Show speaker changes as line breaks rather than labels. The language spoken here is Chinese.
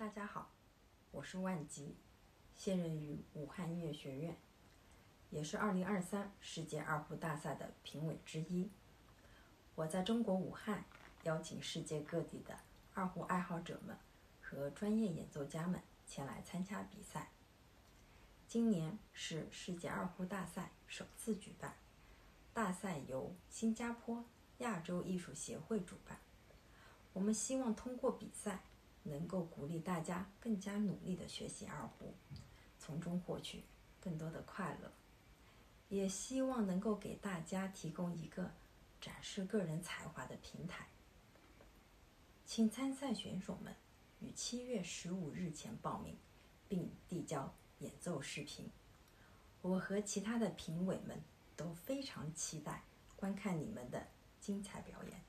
大家好，我是万吉，现任于武汉音乐学院，也是2023世界二胡大赛的评委之一。我在中国武汉邀请世界各地的二胡爱好者们和专业演奏家们前来参加比赛。今年是世界二胡大赛首次举办，大赛由新加坡亚洲艺术协会主办。我们希望通过比赛，能够鼓励大家更加努力地学习二胡，从中获取更多的快乐。也希望能够给大家提供一个展示个人才华的平台。请参赛选手们于七月十五日前报名，并递交。演奏视频，我和其他的评委们都非常期待观看你们的精彩表演。